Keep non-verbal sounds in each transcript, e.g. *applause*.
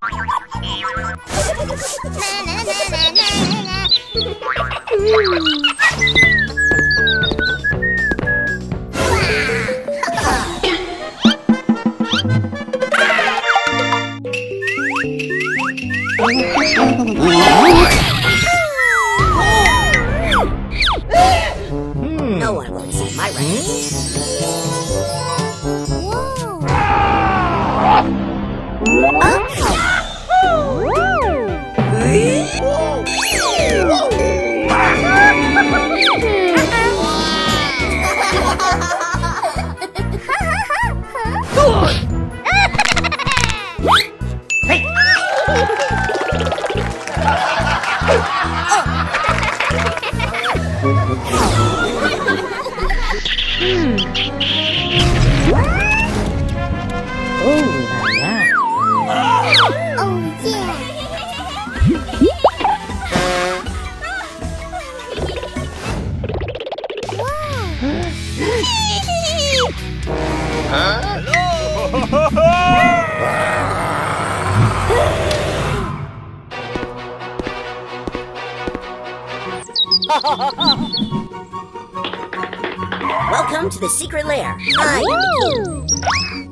啦啦啦！嗯。哦，来了！哦耶！哇！哈喽！Welcome to the secret lair. I am the king.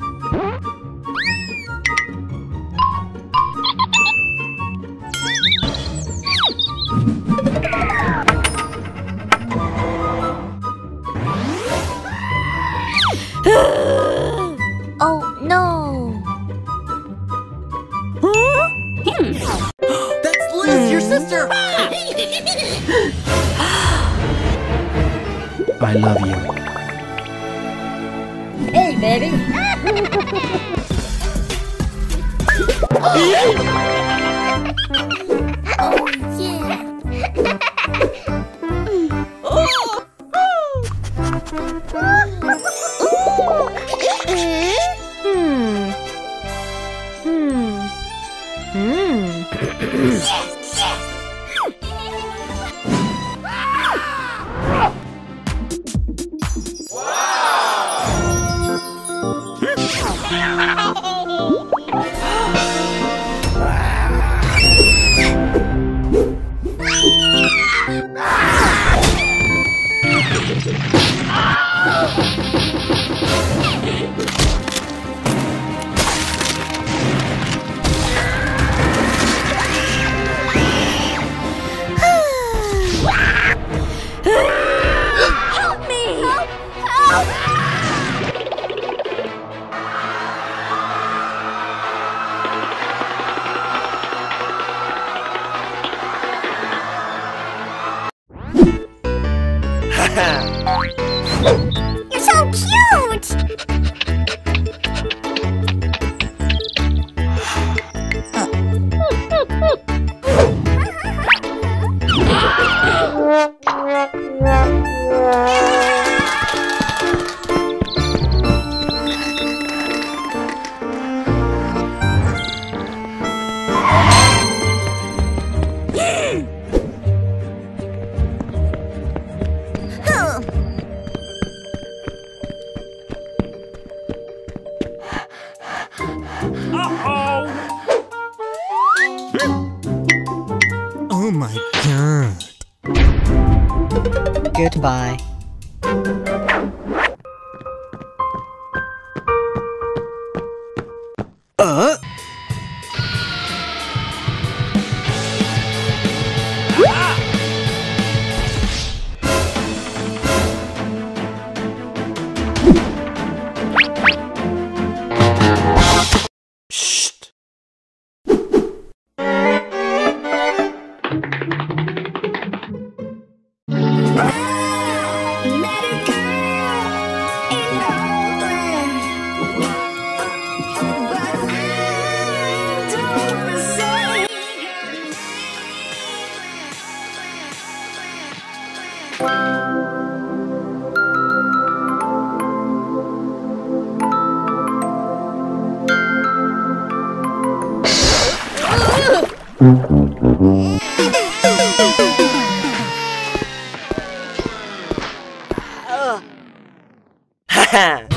Baby! *laughs* *laughs* ハハハハ! Oh my god. Goodbye. *laughs* Haha!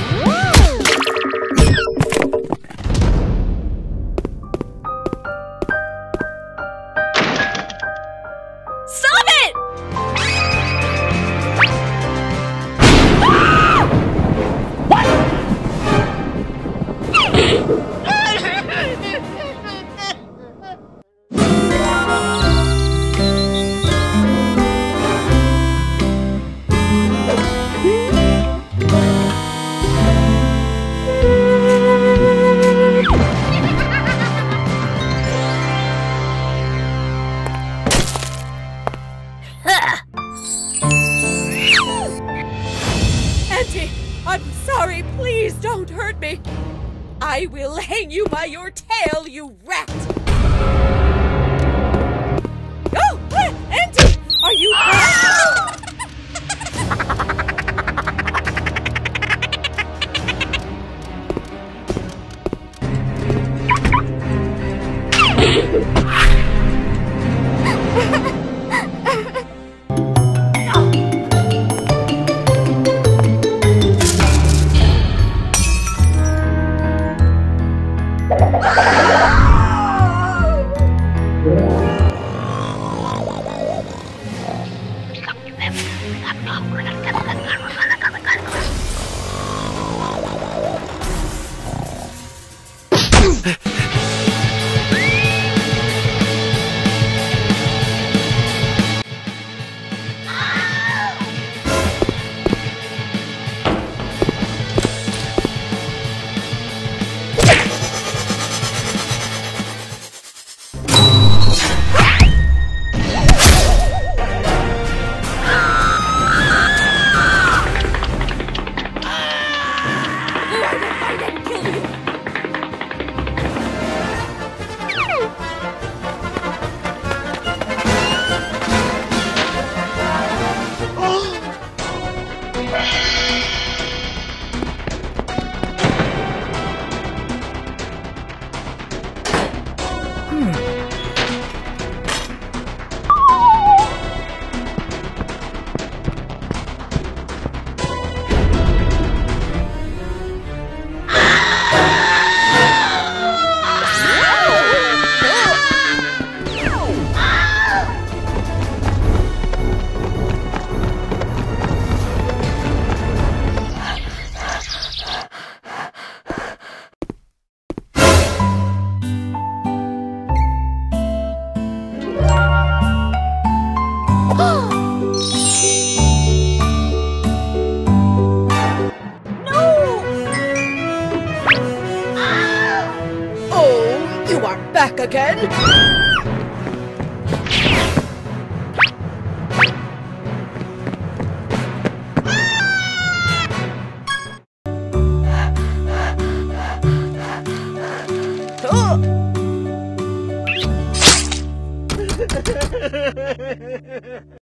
I will hang you by your tail, you rat! Oh, Auntie! Are you ah! Again? Oh! *laughs*